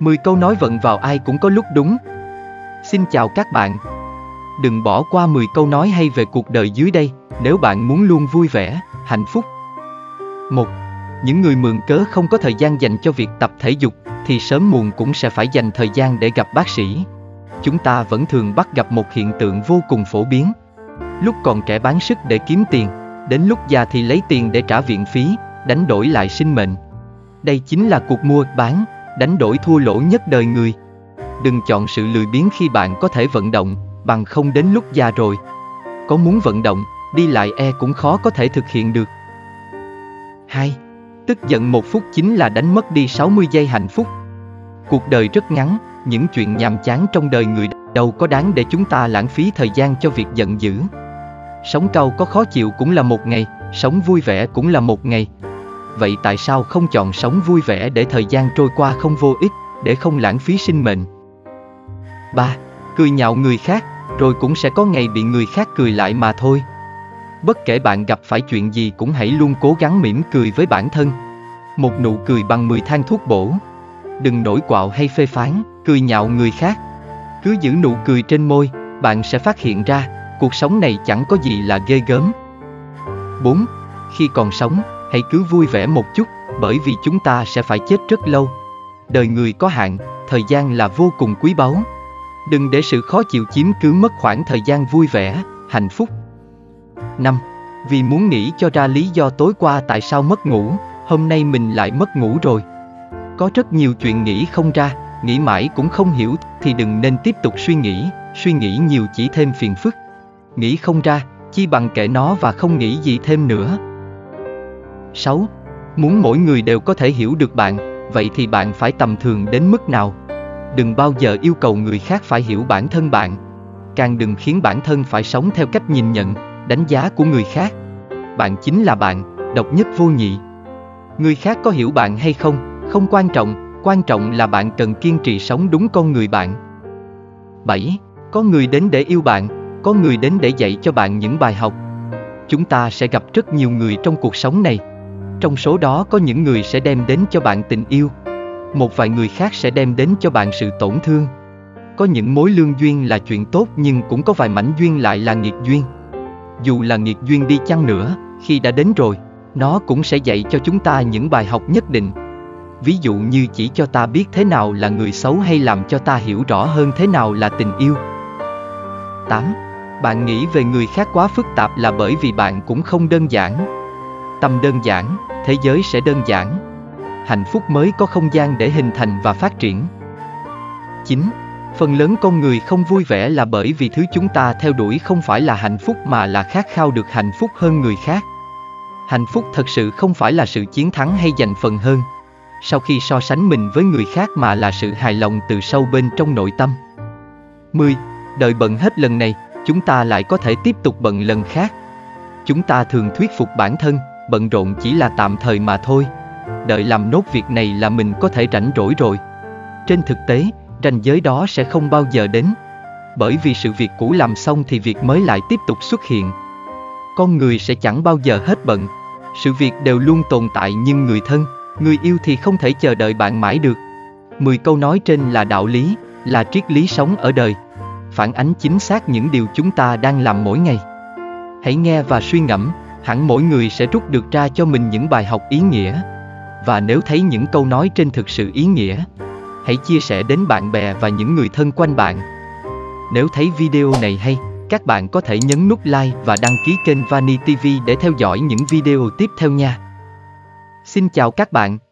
10 câu nói vận vào ai cũng có lúc đúng. Xin chào các bạn. Đừng bỏ qua 10 câu nói hay về cuộc đời dưới đây, nếu bạn muốn luôn vui vẻ, hạnh phúc. 1. Những người mượn cớ không có thời gian dành cho việc tập thể dục, thì sớm muộn cũng sẽ phải dành thời gian để gặp bác sĩ. Chúng ta vẫn thường bắt gặp một hiện tượng vô cùng phổ biến. Lúc còn trẻ bán sức để kiếm tiền, đến lúc già thì lấy tiền để trả viện phí, đánh đổi lại sinh mệnh. Đây chính là cuộc mua bán, đánh đổi thua lỗ nhất đời người. Đừng chọn sự lười biếng khi bạn có thể vận động, bằng không đến lúc già rồi. Có muốn vận động, đi lại e cũng khó có thể thực hiện được. 2. Tức giận một phút chính là đánh mất đi 60 giây hạnh phúc. Cuộc đời rất ngắn, những chuyện nhàm chán trong đời người đâu có đáng để chúng ta lãng phí thời gian cho việc giận dữ. Sống cau có khó chịu cũng là một ngày, sống vui vẻ cũng là một ngày. Vậy tại sao không chọn sống vui vẻ để thời gian trôi qua không vô ích, để không lãng phí sinh mệnh? 3. Cười nhạo người khác, rồi cũng sẽ có ngày bị người khác cười lại mà thôi. Bất kể bạn gặp phải chuyện gì cũng hãy luôn cố gắng mỉm cười với bản thân. Một nụ cười bằng 10 thang thuốc bổ. Đừng nổi quạo hay phê phán, cười nhạo người khác. Cứ giữ nụ cười trên môi, bạn sẽ phát hiện ra, cuộc sống này chẳng có gì là ghê gớm. 4. Khi còn sống, hãy cứ vui vẻ một chút, bởi vì chúng ta sẽ phải chết rất lâu. Đời người có hạn, thời gian là vô cùng quý báu. Đừng để sự khó chịu chiếm cứ mất khoảng thời gian vui vẻ, hạnh phúc. 5. Vì muốn nghĩ cho ra lý do tối qua tại sao mất ngủ, hôm nay mình lại mất ngủ rồi. Có rất nhiều chuyện nghĩ không ra, nghĩ mãi cũng không hiểu thì đừng nên tiếp tục suy nghĩ, suy nghĩ nhiều chỉ thêm phiền phức. Nghĩ không ra, chi bằng kệ nó và không nghĩ gì thêm nữa. 6. Muốn mỗi người đều có thể hiểu được bạn, vậy thì bạn phải tầm thường đến mức nào? Đừng bao giờ yêu cầu người khác phải hiểu bản thân bạn. Càng đừng khiến bản thân phải sống theo cách nhìn nhận, đánh giá của người khác. Bạn chính là bạn, độc nhất vô nhị. Người khác có hiểu bạn hay không, không quan trọng, quan trọng là bạn cần kiên trì sống đúng con người bạn. 7. Có người đến để yêu bạn, có người đến để dạy cho bạn những bài học. Chúng ta sẽ gặp rất nhiều người trong cuộc sống này. Trong số đó có những người sẽ đem đến cho bạn tình yêu. Một vài người khác sẽ đem đến cho bạn sự tổn thương. Có những mối lương duyên là chuyện tốt nhưng cũng có vài mảnh duyên lại là nghiệt duyên. Dù là nghiệt duyên đi chăng nữa, khi đã đến rồi, nó cũng sẽ dạy cho chúng ta những bài học nhất định. Ví dụ như chỉ cho ta biết thế nào là người xấu hay làm cho ta hiểu rõ hơn thế nào là tình yêu. 8. Bạn nghĩ về người khác quá phức tạp là bởi vì bạn cũng không đơn giản. Tâm đơn giản, thế giới sẽ đơn giản. Hạnh phúc mới có không gian để hình thành và phát triển. 9. Phần lớn con người không vui vẻ là bởi vì thứ chúng ta theo đuổi không phải là hạnh phúc mà là khát khao được hạnh phúc hơn người khác. Hạnh phúc thật sự không phải là sự chiến thắng hay giành phần hơn. Sau khi so sánh mình với người khác mà là sự hài lòng từ sâu bên trong nội tâm. 10. Đợi bận hết lần này, chúng ta lại có thể tiếp tục bận lần khác. Chúng ta thường thuyết phục bản thân, bận rộn chỉ là tạm thời mà thôi. Đợi làm nốt việc này là mình có thể rảnh rỗi rồi. Trên thực tế, ranh giới đó sẽ không bao giờ đến. Bởi vì sự việc cũ làm xong thì việc mới lại tiếp tục xuất hiện. Con người sẽ chẳng bao giờ hết bận. Sự việc đều luôn tồn tại nhưng người thân, người yêu thì không thể chờ đợi bạn mãi được. Mười câu nói trên là đạo lý, là triết lý sống ở đời. Phản ánh chính xác những điều chúng ta đang làm mỗi ngày. Hãy nghe và suy ngẫm, hẳn mỗi người sẽ rút được ra cho mình những bài học ý nghĩa. Và nếu thấy những câu nói trên thực sự ý nghĩa, hãy chia sẻ đến bạn bè và những người thân quanh bạn. Nếu thấy video này hay, các bạn có thể nhấn nút like và đăng ký kênh Vani TV để theo dõi những video tiếp theo nha. Xin chào các bạn.